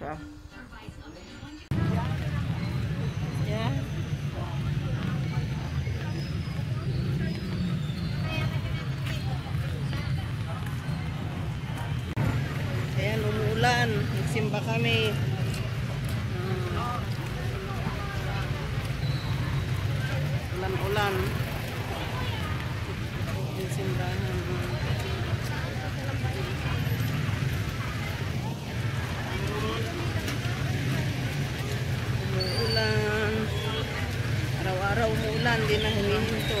ya. Ya ayan umuulan nagsimba kami. Hmm. Ulan-ulan yung simbahan umuulan, hindi na humihinto.